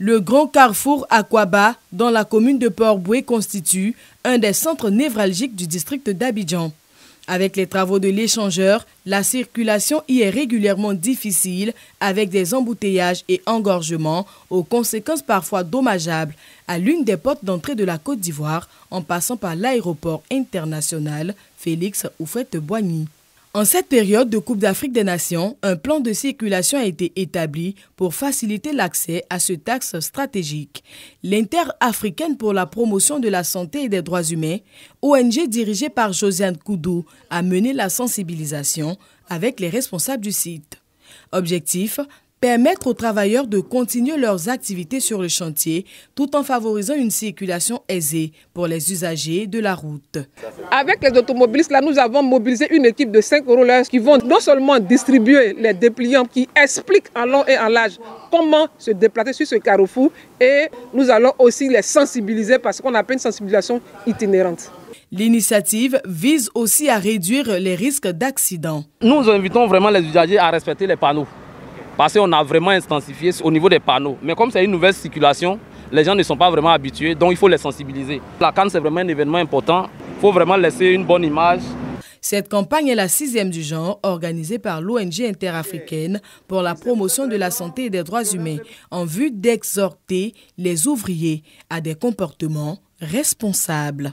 Le grand carrefour Aquaba, dans la commune de Port-Boué, constitue un des centres névralgiques du district d'Abidjan. Avec les travaux de l'échangeur, la circulation y est régulièrement difficile avec des embouteillages et engorgements aux conséquences parfois dommageables à l'une des portes d'entrée de la Côte d'Ivoire en passant par l'aéroport international Félix Oufouette-Boigny. En cette période de Coupe d'Afrique des Nations, un plan de circulation a été établi pour faciliter l'accès à ce taxe stratégique. L'Inter-Africaine pour la promotion de la santé et des droits humains, ONG dirigée par Josiane Koudou, a mené la sensibilisation avec les responsables du site. Objectif permettre aux travailleurs de continuer leurs activités sur le chantier tout en favorisant une circulation aisée pour les usagers de la route. Avec les automobilistes, là, nous avons mobilisé une équipe de 5 rollers qui vont non seulement distribuer les dépliants qui expliquent en long et en large comment se déplacer sur ce carrefour et nous allons aussi les sensibiliser parce qu'on appelle une sensibilisation itinérante. L'initiative vise aussi à réduire les risques d'accidents. Nous invitons vraiment les usagers à respecter les panneaux parce qu'on a vraiment intensifié au niveau des panneaux. Mais comme c'est une nouvelle circulation, les gens ne sont pas vraiment habitués, donc il faut les sensibiliser. La Cannes, c'est vraiment un événement important. Il faut vraiment laisser une bonne image. Cette campagne est la sixième du genre organisée par l'ONG interafricaine pour la promotion de la santé et des droits humains en vue d'exhorter les ouvriers à des comportements responsables.